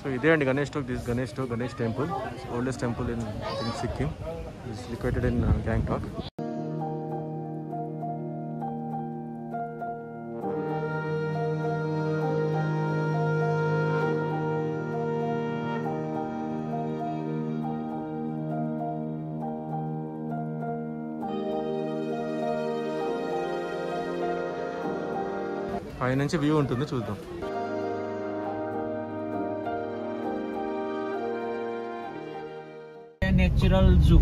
So ఇదే అండి Ganesh Tok. This Ganesh Tok Ganesh temple. Oldest temple in in Sikkim is located in Gangtok పైనుంచి view ఉంటుంది చూద్దాం. Natural जू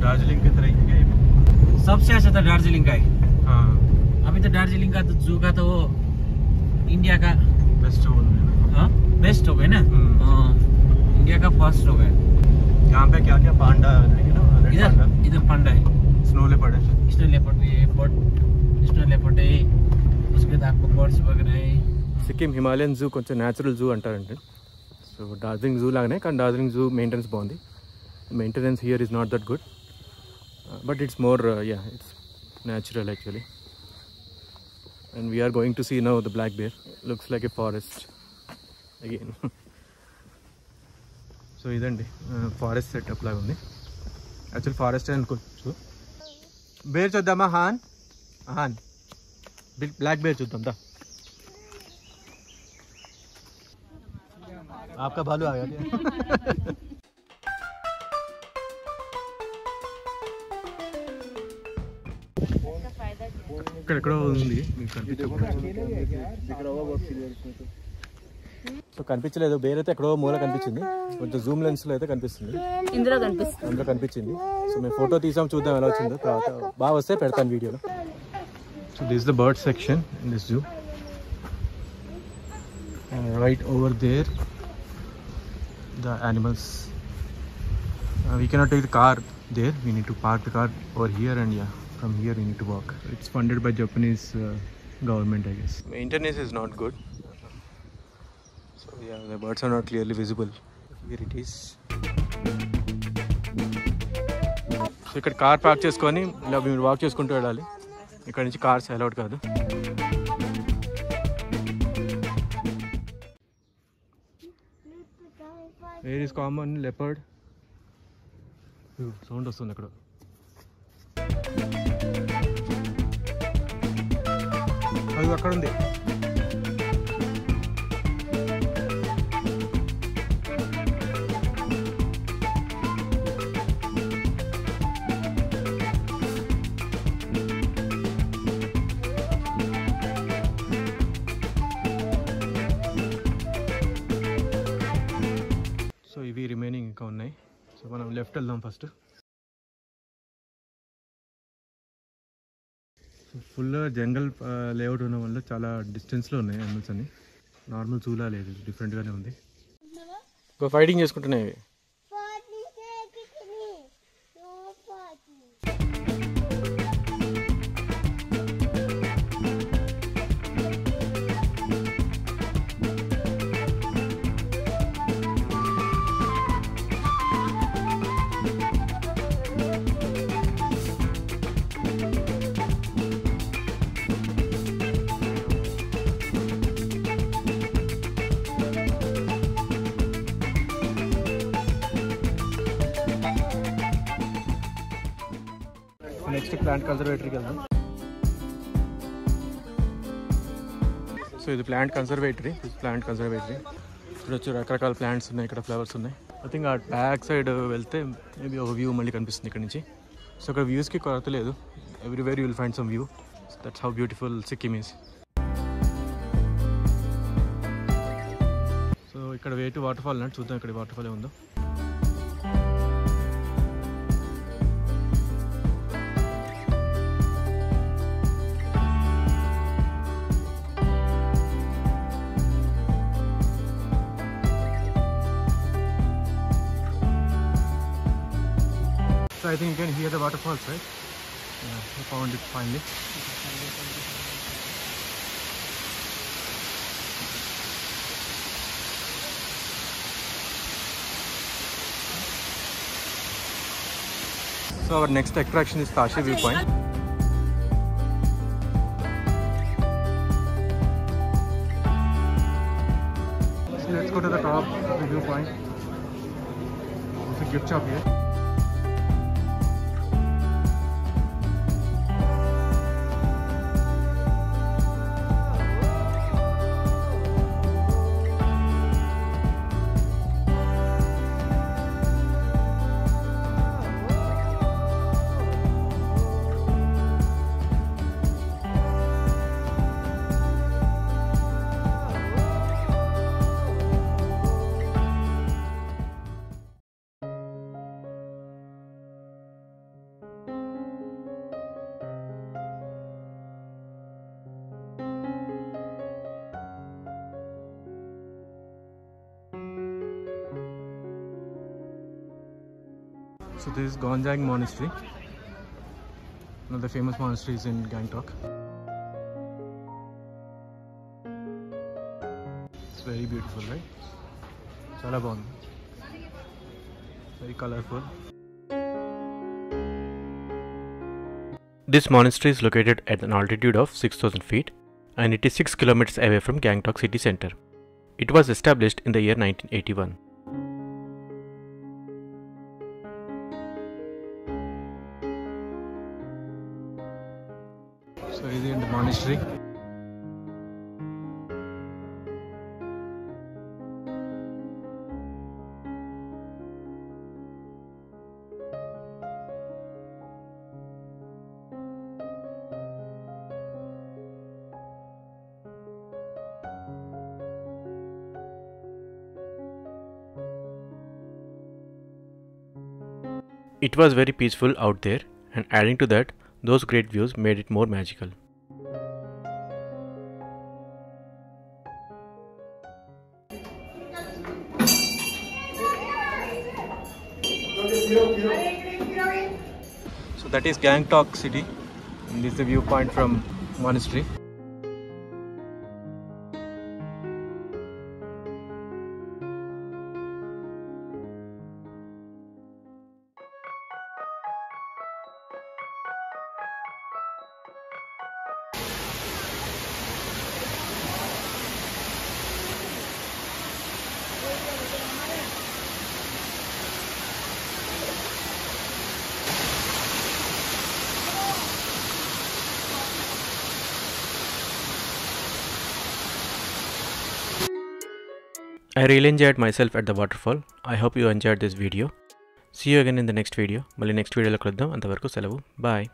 दार्जिलिंग की तरह ही है सबसे अच्छा था दार्जिलिंग का ही हाँ अभी तो दार्जिलिंग का तो जू का तो वो इंडिया का बेस्ट हो हाँ बेस्ट हो गए ना हम्म। हाँ, इंडिया का फर्स्ट हो गए यहाँ पे क्या क्या पांडा है ना रेड पांडा इधर इधर पांडा है स्नो लेपर्ड है स्नो लेपर्ड भी है बर्ड स्नो लेपर्ड है उसके बाद आपको बर्ड्स वगैरह है సిక్కిం హిమాలయన్ జూ కొంచెం న్యాచురల్ జూ అంటారండి సో డార్జిలింగ్ జూ లాగానే కానీ డార్జిలింగ్ జూ మెయింటెనెన్స్ బాగుంది maintenance here is not that good but it's more yeah it's natural actually and we're going to see now the black bear looks like a forest again so ఇదండి forest setup లాగా ఉంది actual forest అనుకోవచ్చు bear చూద్దామా హాన్ హాన్ black bear చూద్దాం దా आपका भालू आ गया ఇక్కడెక్కడో ఉంది మీకు కనిపించకపోవచ్చు సో కనిపించలేదు వేరైతే ఎక్కడో మూల కనిపించింది కొంచెం జూమ్ లెన్స్ లో అయితే కనిపిస్తుంది ఇందులో కనిపిస్తుంది అందులో కనిపించింది సో మేము ఫోటో తీసాం చూద్దాం ఎలా వచ్చిందో తర్వాత బాగా వస్తే పెడతాను వీడియోలో so this the bird section in this zoo right over there the animals. Uh, we cannot take the car there. We need to park the car over here, and yeah, from here you need to walk. It's funded by Japanese uh, government, I guess. Maintenance is not good. So yeah, the birds are not clearly visible. Here it is. So ఇక్కడ car park చేసుకొని ఇలా మీరు walk చేసుకుంటూ వెళ్ళాలి ఇక్కడ నుంచి cars allowed కాదు where is common leopard sound వస్తుంది అక్కడ అది అక్కడ ఉంది సో ఇవి రిమైనింగ్ ఇంకా ఉన్నాయి. సో మనం లెఫ్ట్ వెళ్దాం ఫస్ట్ ఫుల్ జంగల్ లేఅవుట్ ఉన్న వల్ల చాలా డిస్టెన్స్లో ఉన్నాయి యానిమల్స్ అని నార్మల్ చూలా లేదు డిఫరెంట్గానే ఉంది. ఫైటింగ్ చేసుకుంటున్నాయి నెక్స్ట్ ప్లాంట్ కన్సర్వేటరీకి వెళ్దాం. సో ఇది ప్లాంట్ కన్సర్వేటరీ ప్లాంట్ కన్సర్వేటరీ. ఇక్కడ వచ్చి రకరకాల ప్లాంట్స్ ఉన్నాయి ఇక్కడ ఫ్లవర్స్ ఉన్నాయి. ఐ థింక్ ఆ బ్యాక్ సైడ్ వెళ్తే మేబీ ఒక వ్యూ మళ్ళీ కనిపిస్తుంది ఇక్కడ నుంచి. సో ఇక్కడ వ్యూస్కి కొరత లేదు. Everywhere you will find some view that's how beautiful Sikkim is so ఇక్కడ వేటు వాటర్ ఫాల్ అన్నట్టు చూద్దాం ఇక్కడ వాటర్ ఫాల్ ఉందో. I think you can hear the waterfalls, right? Yeah, we found it finally. So our next attraction is Tashi Viewpoint. So let's go to the top viewpoint. It's a gift shop here. So this is Gonjang Monastery, one of the famous monasteries in Gangtok. It's very beautiful, right? Chala. Very colorful. This monastery is located at an altitude of 6000 feet and it is 6 kilometers away from Gangtok city center. It was established in the year 1981. It was very peaceful out there and adding to that, those great views made it more magical. So that is Gangtok city, and this is the viewpoint from monastery. I really enjoyed myself at the waterfall. I hope you enjoyed this video. See you again in the next video. మళ్ళీ next వీడియోలో కలుద్దాం అంతవరకు సెలవు bye